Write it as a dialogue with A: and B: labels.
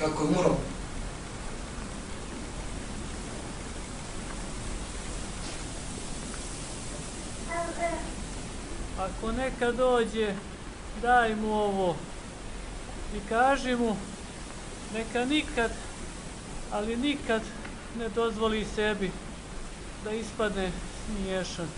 A: kako je umro.
B: Ako neka dođe, daj mu ovo i kaži mu, neka nikad, ali nikad ne dozvoli sebi da ispadne smiješan.